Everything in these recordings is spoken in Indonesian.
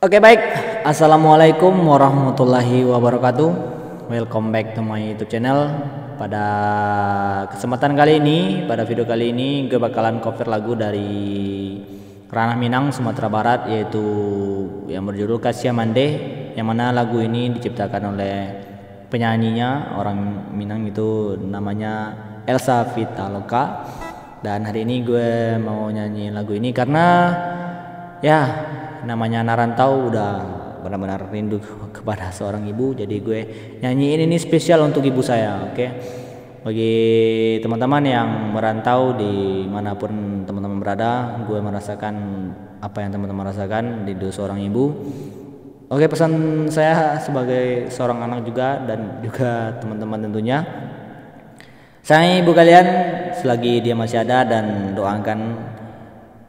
Oke baik, Assalamualaikum warahmatullahi wabarakatuh. Welcome back to my youtube channel. Pada kesempatan kali ini, pada video kali ini Gue bakalan cover lagu dari Ranah Minang, Sumatera Barat Yaitu yang berjudul Kasih Mande Yang mana lagu ini diciptakan oleh penyanyinya Orang Minang itu namanya Elsa Vitaloka. Dan hari ini gue mau nyanyi lagu ini karena Ya namanya narantau udah benar-benar rindu kepada seorang ibu. Jadi gue nyanyiin ini spesial untuk ibu saya oke? Bagi teman-teman yang merantau di mana pun teman-teman berada gue merasakan apa yang teman-teman rasakan di seorang ibu. Oke pesan saya sebagai seorang anak juga dan juga teman-teman tentunya. Sayang ibu kalian selagi dia masih ada dan doakan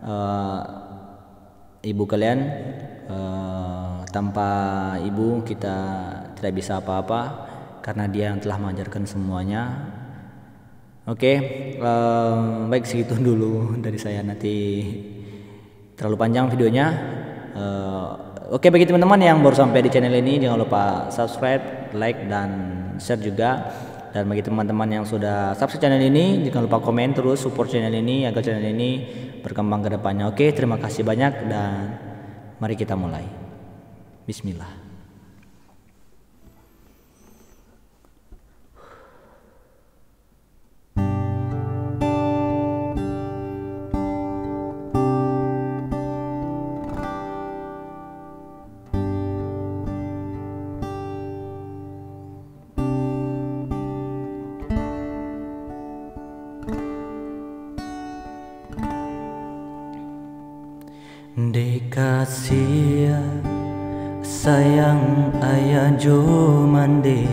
uh, ibu kalian uh, tanpa ibu kita tidak bisa apa-apa karena dia yang telah mengajarkan semuanya. Oke okay, uh, eh, baik segitu dulu dari saya. Nanti terlalu panjang videonya. Uh, oke okay, bagi teman-teman yang baru sampai di channel ini jangan lupa subscribe like dan share juga dan bagi teman-teman yang sudah subscribe channel ini jangan lupa komen terus support channel ini agar channel ini berkembang ke depannya. Oke terima kasih banyak dan mari kita mulai. Bismillah Dikasih sayang ayah jo mande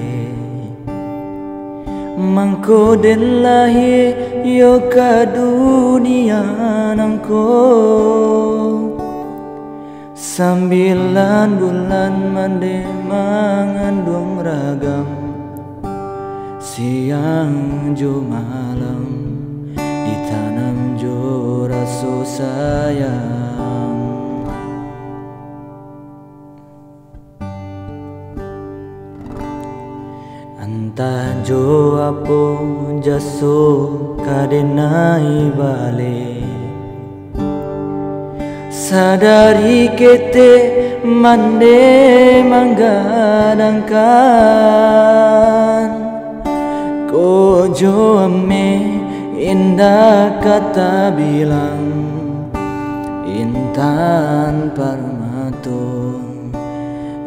Mangko delahi yo ka dunia nangko. Sambilan bulan mande mangandung ragam Siang jo malam ditanam jo rasa sayang Tajo apo jaso kadenai bale. Sadari kete mande manggadangkan Kojo ame indah kata bilang Intan parmato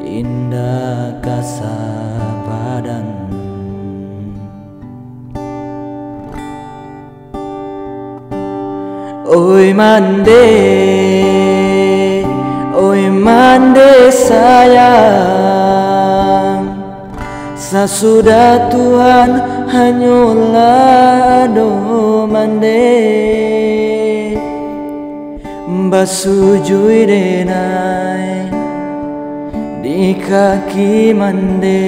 indah kasabadan Oi mande Oi mande sayang Sesudah Tuhan hanyalah do mande Basujui denai Di kaki mande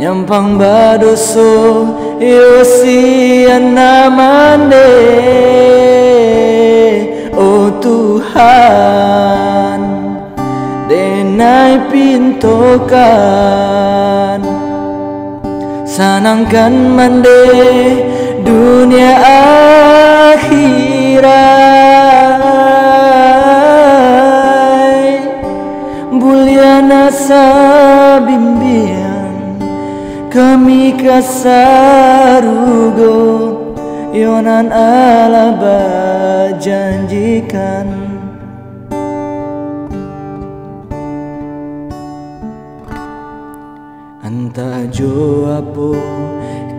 Nyampang badoso Yosiana mande Oh Tuhan Denai pintokan Sanangkan mande kami kasarugo yonan alaba janjikan. Anta jo apo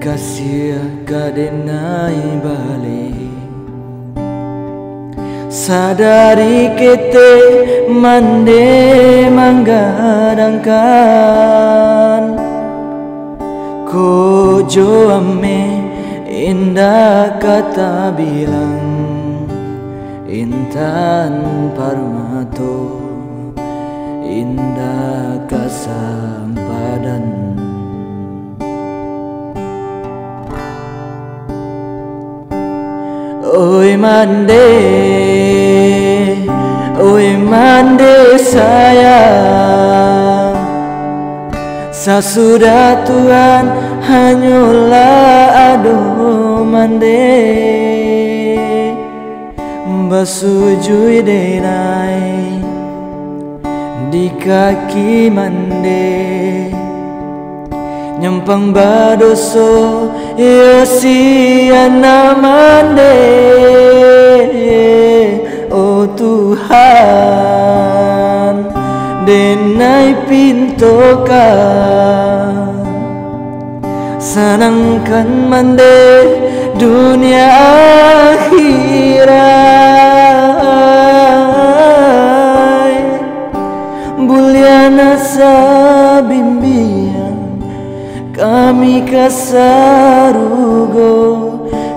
kasih kadenai balik. Sadari kete mande manggadangkan Kojo ame indah kata bilang Intan parmato indah kasampadan Oi mande Oi mande Sesudah Tuhan hanyalah aduh mande Basujui denai Di kaki mande Nyempang badoso Yosiana mande Oh Tuhan Denai pintoka Senangkan mande dunia akhirat. Buliana sabimbian Kami kasarugo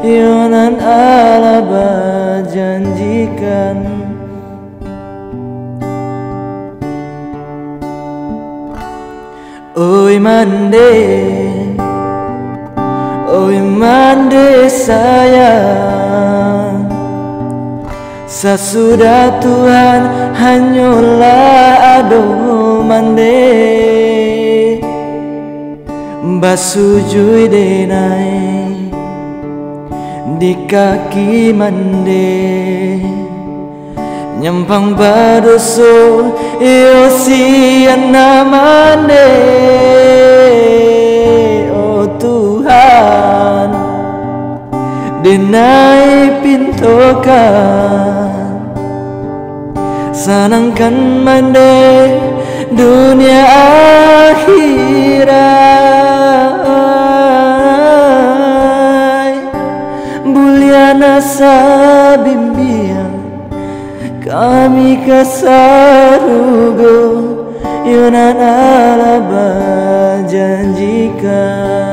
Yonan alaba janjikan Oi mande Oi mande sayang Sesudah Tuhan hanyalah ado mande Basujui denai Di kaki mande Nyampang badoso Yosiana mande Oh Tuhan Denai pintokan Senangkan mande dunia akhirat. Buliana sabimbiang kami kasarugo Yunan alaba janjikan